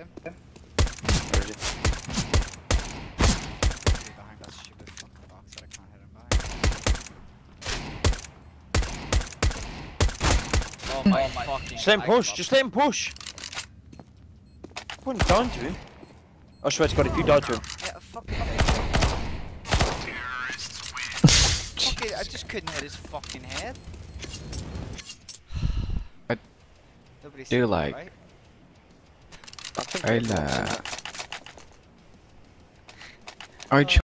him. Yeah. Oh my, hmm. Just let him push, just let him push! I wouldn't down to him. I swear to god if you die to him. Yeah, fuck it. I just couldn't hit his fucking head. I do like... Right? I think I